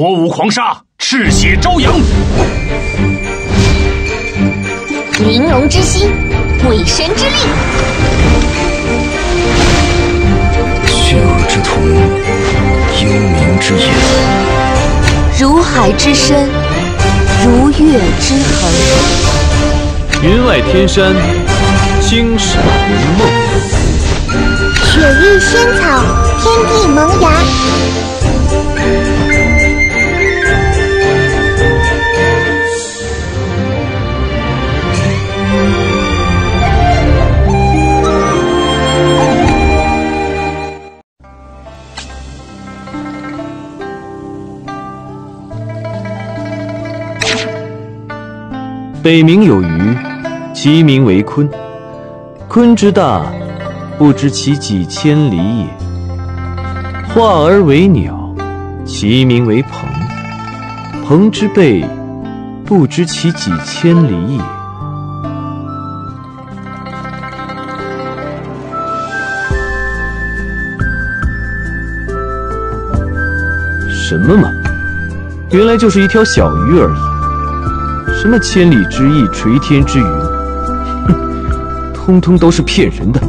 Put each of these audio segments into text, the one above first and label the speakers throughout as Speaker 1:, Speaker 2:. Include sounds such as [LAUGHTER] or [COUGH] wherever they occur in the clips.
Speaker 1: 火舞狂沙，赤血朝阳。
Speaker 2: 玲珑之心，鬼神之力。
Speaker 3: 血恶之瞳，幽冥之眼。
Speaker 2: 如海之深，如月之痕。
Speaker 4: 云外天山，惊闪云梦。
Speaker 5: 雪域仙草，天地萌芽。
Speaker 4: 北冥有鱼，其名为鲲。鲲之大，不知其几千里也。化而为鸟，其名为鹏。鹏之背，不知其几千里也。什么嘛，原来就是一条小鱼而已。什么千里之翼、垂天之云，哼，[LAUGHS] 通通都是骗人的。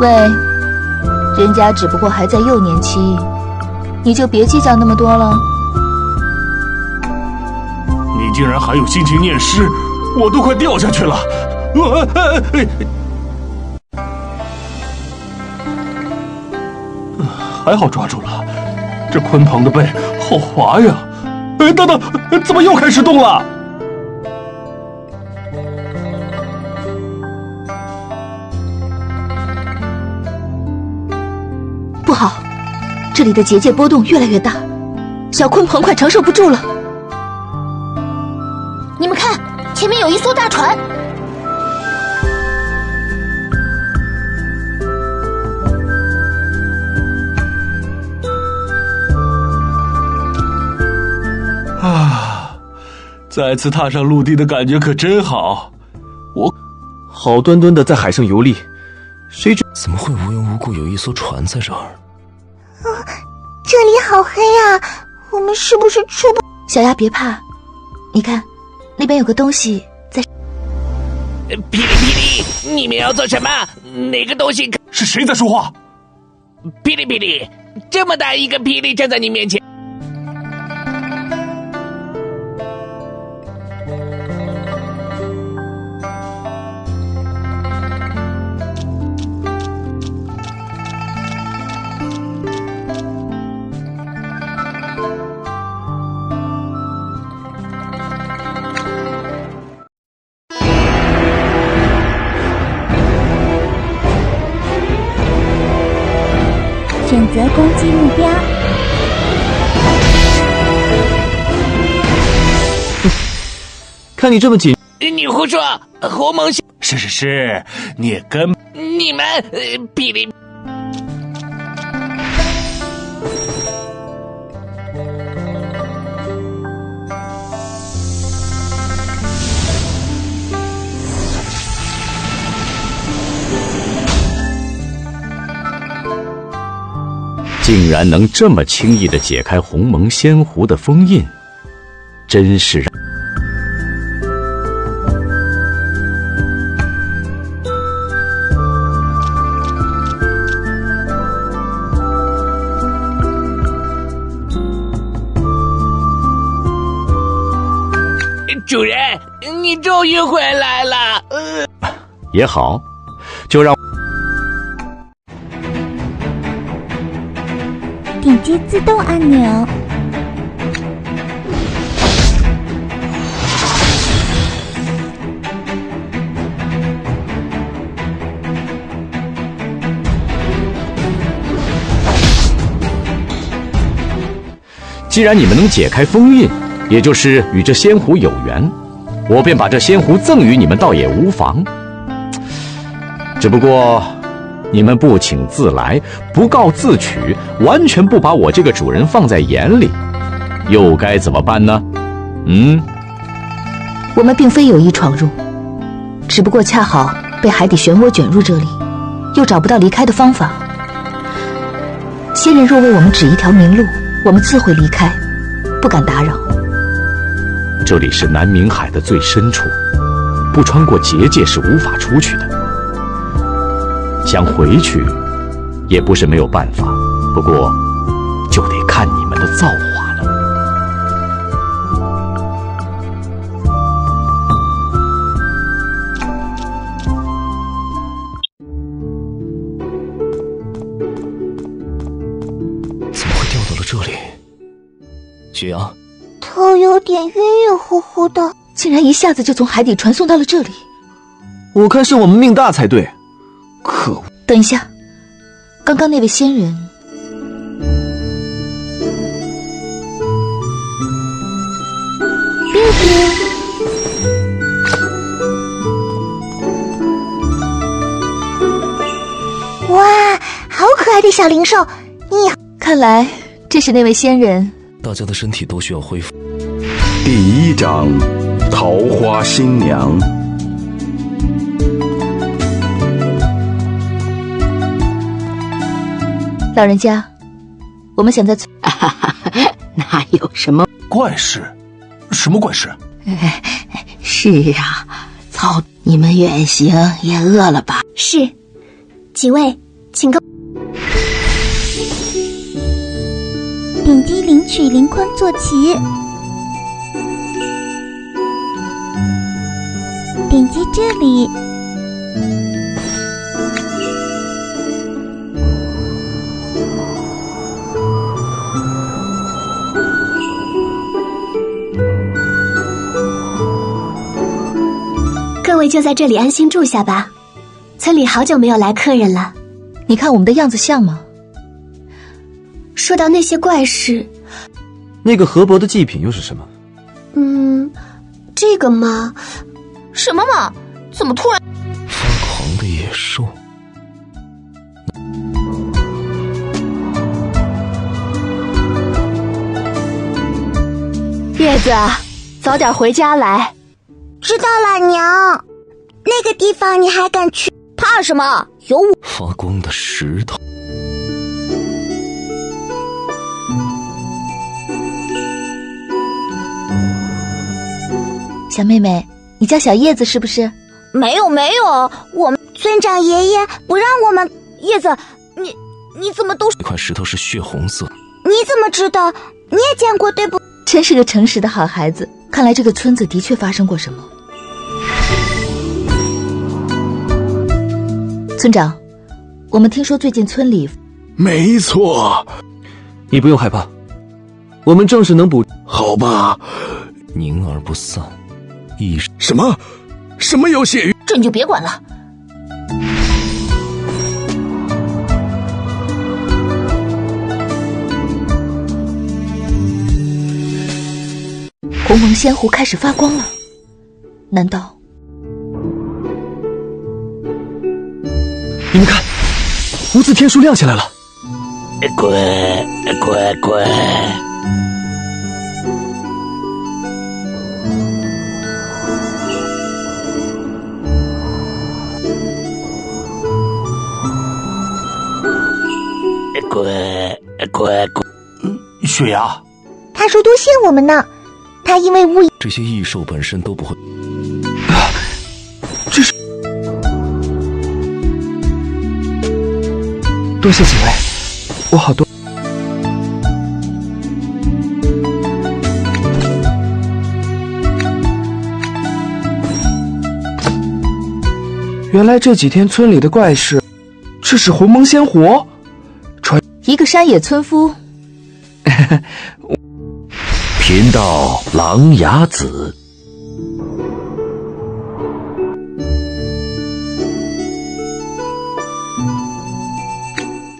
Speaker 2: 喂，人家只不过还在幼年期，你就别计较那么多了。
Speaker 1: 你竟然还有心情念诗，我都快掉下去了。还好抓住了，这鲲鹏的背好滑呀。哎，等等，怎么又开始动了？
Speaker 2: 不好，这里的结界波动越来越大，小鲲鹏快承受不住了。你们看，前面有一艘大船。
Speaker 1: 再次踏上陆地的感觉可真好，
Speaker 4: 我好端端的在海上游历，谁知
Speaker 3: 怎么会无缘无故有一艘船在这儿？
Speaker 5: 啊，这里好黑啊！我们是不是出不？
Speaker 2: 小鸭别怕，你看，那边有个东西在。
Speaker 6: 霹雳霹雳，你们要做什么？哪个东西？
Speaker 1: 是谁在说话？
Speaker 6: 霹雳霹雳，这么大一个霹雳站在你面前。
Speaker 4: 看你这么紧，
Speaker 6: 你胡说！鸿蒙
Speaker 1: 是是是，你跟
Speaker 6: 你们比例。
Speaker 7: 竟然能这么轻易的解开鸿蒙仙狐的封印，真是让……
Speaker 6: 主人，你终于回来了。
Speaker 7: 呃也好，就让。
Speaker 5: 击自动按钮。
Speaker 7: 既然你们能解开封印，也就是与这仙狐有缘，我便把这仙狐赠与你们，倒也无妨。只不过……你们不请自来，不告自取，完全不把我这个主人放在眼里，又该怎么办呢？嗯，
Speaker 2: 我们并非有意闯入，只不过恰好被海底漩涡卷入这里，又找不到离开的方法。仙人若为我们指一条明路，我们自会离开，不敢打扰。
Speaker 7: 这里是南冥海的最深处，不穿过结界是无法出去的。想回去，也不是没有办法，不过就得看你们的造化了。
Speaker 3: 怎么会掉到了这里？雪阳，
Speaker 5: 头有点晕晕乎乎的。
Speaker 2: 竟然一下子就从海底传送到了这里。
Speaker 4: 我看是我们命大才对。可恶！
Speaker 2: 等一下，刚刚那位仙人，
Speaker 5: 冰冰，哇，好可爱的小灵兽！你
Speaker 2: 看来这是那位仙人。
Speaker 3: 大家的身体都需要恢复。
Speaker 8: 第一章，桃花新娘。
Speaker 2: 老人家，我们想在村……
Speaker 9: 哪有什么
Speaker 1: 怪事？什么怪事？[LAUGHS]
Speaker 9: 是啊，操！你们远行也饿了吧？
Speaker 5: 是，几位，请跟。点击领取林坤坐骑，点击这里。
Speaker 10: 就在这里安心住下吧，村里好久没有来客人了。
Speaker 2: 你看我们的样子像吗？
Speaker 10: 说到那些怪事，
Speaker 4: 那个河伯的祭品又是什么？
Speaker 10: 嗯，这个嘛，
Speaker 5: 什么嘛？怎么突然？
Speaker 3: 疯狂的野兽。
Speaker 10: 叶子，早点回家来。
Speaker 5: 知道了，娘。那个地方你还敢去？怕什么？有我。
Speaker 3: 发光的石头。
Speaker 2: 小妹妹，你叫小叶子是不是？
Speaker 5: 没有没有，我们村长爷爷不让我们。叶子，你你怎么都？
Speaker 3: 这块石头是血红色。
Speaker 5: 你怎么知道？你也见过对不？
Speaker 2: 真是个诚实的好孩子。看来这个村子的确发生过什么。村长，我们听说最近村里……
Speaker 8: 没错，
Speaker 4: 你不用害怕，我们正是能补。
Speaker 8: 好吧，
Speaker 3: 凝而不散，一
Speaker 8: 什么什么有血鱼？
Speaker 5: 这你就别管了。
Speaker 2: 鸿蒙仙湖开始发光了，难道？
Speaker 4: 你们看，无字天书亮起来了。
Speaker 6: 滚滚滚！滚滚滚！
Speaker 1: 雪芽，
Speaker 5: 他说多谢我们呢。他因为巫
Speaker 3: 这些异兽本身都不会。
Speaker 11: 多谢几位，我好多。原来这几天村里的怪事，这是鸿蒙仙火。传
Speaker 2: 一个山野村夫。[LAUGHS] [LAUGHS]
Speaker 7: 贫道狼牙子，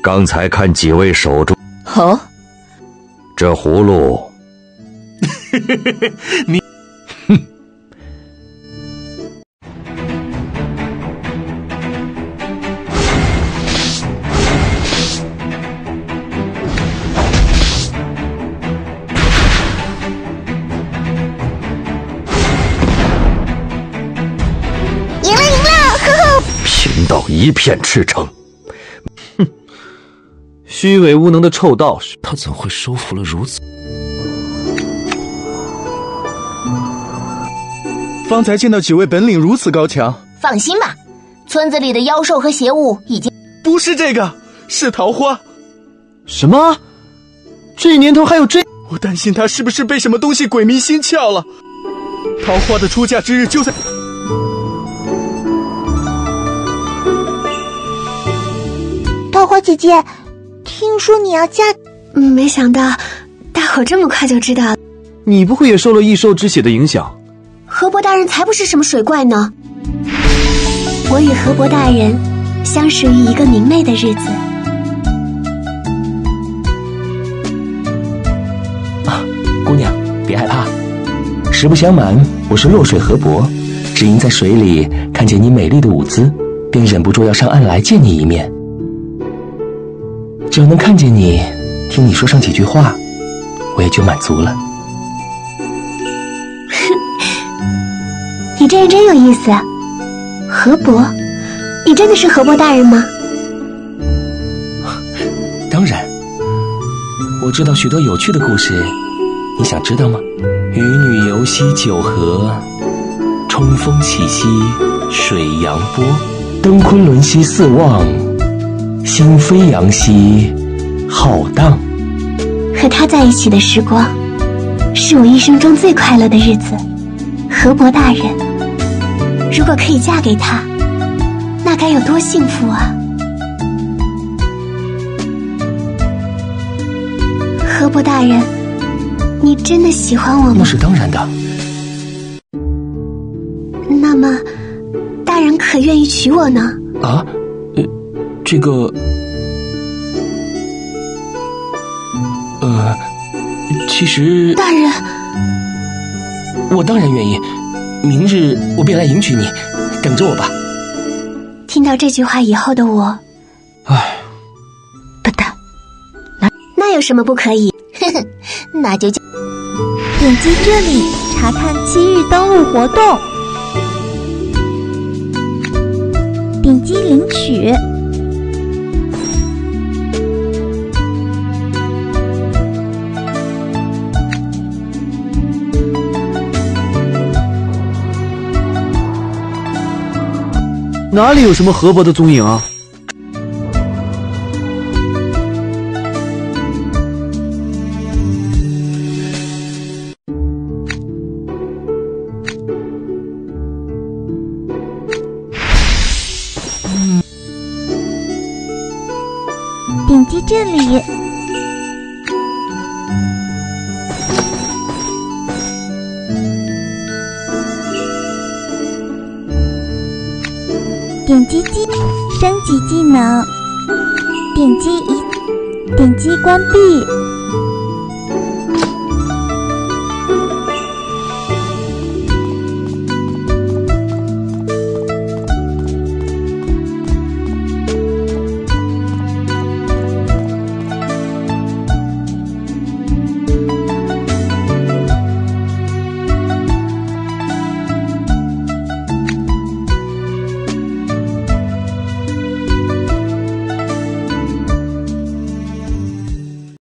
Speaker 7: 刚才看几位手中
Speaker 2: 哦，
Speaker 7: 这葫芦，[LAUGHS]
Speaker 1: 你
Speaker 7: 哼。
Speaker 5: 赢了赢了，呵呵。
Speaker 7: 贫道一片赤诚。
Speaker 4: 虚伪无能的臭道士，
Speaker 3: 他怎会收服了如此？
Speaker 11: 方才见到几位本领如此高强，
Speaker 5: 放心吧，村子里的妖兽和邪物已经
Speaker 11: 不是这个，是桃花。
Speaker 4: 什么？这年头还有这？
Speaker 11: 我担心他是不是被什么东西鬼迷心窍了？桃花的出嫁之日就在。
Speaker 5: 桃花姐姐，听说你要嫁……
Speaker 10: 嗯，没想到大伙这么快就知道。
Speaker 4: 你不会也受了异兽之血的影响？
Speaker 10: 河伯大人才不是什么水怪呢！我与河伯大人相识于一个明媚的日子。
Speaker 12: 啊，姑娘，别害怕。实不相瞒，我是落水河伯，只因在水里看见你美丽的舞姿，便忍不住要上岸来见你一面。只要能看见你，听你说上几句话，我也就满足了。[LAUGHS]
Speaker 10: 你这人真有意思，河伯，你真的是河伯大人吗？[LAUGHS]
Speaker 12: 当然，我知道许多有趣的故事，你想知道吗？与女游西九河，冲风起兮水扬波，登昆仑兮四望，心飞扬兮浩荡。
Speaker 10: 和他在一起的时光，是我一生中最快乐的日子。河伯大人，如果可以嫁给他，那该有多幸福啊！河伯大人，你真的喜欢我吗？
Speaker 12: 那是当然的。
Speaker 10: 那么，大人可愿意娶我呢？
Speaker 12: 啊，呃，这个，呃，其实……
Speaker 10: 大人。
Speaker 12: 我当然愿意，明日我便来迎娶你，等着我吧。
Speaker 10: 听到这句话以后的我，
Speaker 4: 唉，
Speaker 2: 笨蛋，
Speaker 10: 那那有什么不可以？
Speaker 5: 呵呵，那就叫
Speaker 13: 点击这里查看七日登录活动，点击领取。
Speaker 4: 哪里有什么河伯的踪影啊？
Speaker 13: 点击这里。点击技升级技能，点击一，点击关闭。